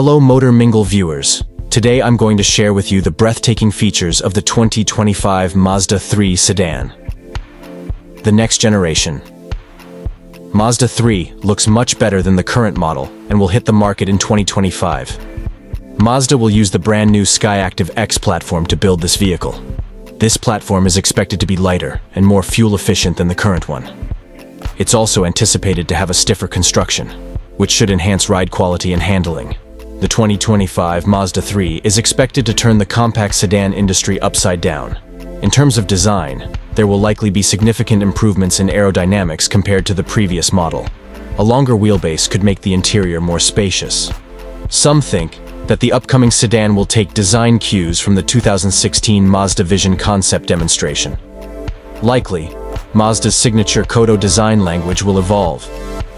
Hello Motor Mingle viewers. Today I'm going to share with you the breathtaking features of the 2025 Mazda 3 sedan. The next generation. Mazda 3 looks much better than the current model and will hit the market in 2025. Mazda will use the brand new Skyactiv X platform to build this vehicle. This platform is expected to be lighter and more fuel efficient than the current one. It's also anticipated to have a stiffer construction, which should enhance ride quality and handling. The 2025 Mazda 3 is expected to turn the compact sedan industry upside down. In terms of design, there will likely be significant improvements in aerodynamics compared to the previous model. A longer wheelbase could make the interior more spacious. Some think that the upcoming sedan will take design cues from the 2016 Mazda Vision concept demonstration. Likely, Mazda's signature Kodo design language will evolve,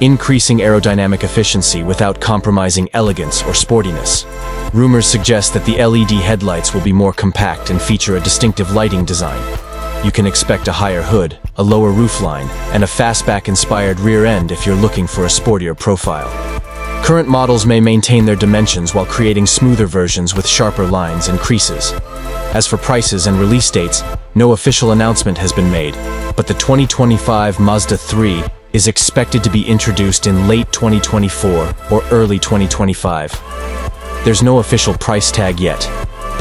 increasing aerodynamic efficiency without compromising elegance or sportiness. Rumors suggest that the LED headlights will be more compact and feature a distinctive lighting design. You can expect a higher hood, a lower roofline, and a fastback-inspired rear end if you're looking for a sportier profile. Current models may maintain their dimensions while creating smoother versions with sharper lines and creases. As for prices and release dates, no official announcement has been made, but the 2025 Mazda 3 is expected to be introduced in late 2024 or early 2025. There's no official price tag yet,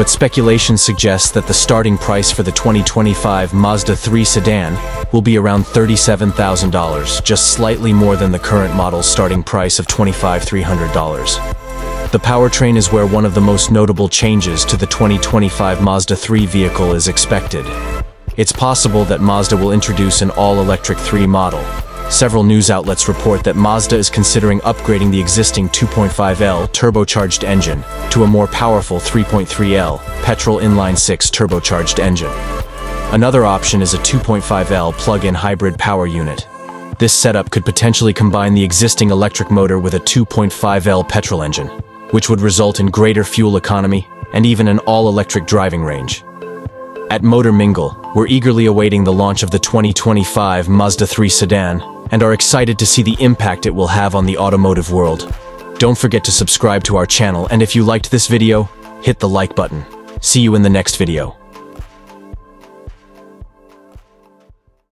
but speculation suggests that the starting price for the 2025 Mazda 3 sedan will be around $37,000, just slightly more than the current model's starting price of $25,300. The powertrain is where one of the most notable changes to the 2025 Mazda 3 vehicle is expected. It's possible that Mazda will introduce an all-electric 3 model, Several news outlets report that Mazda is considering upgrading the existing 2.5L turbocharged engine to a more powerful 3.3L petrol inline-six turbocharged engine. Another option is a 2.5L plug-in hybrid power unit. This setup could potentially combine the existing electric motor with a 2.5L petrol engine, which would result in greater fuel economy and even an all-electric driving range. At Motor Mingle, we're eagerly awaiting the launch of the 2025 Mazda 3 sedan and are excited to see the impact it will have on the automotive world. Don't forget to subscribe to our channel and if you liked this video, hit the like button. See you in the next video.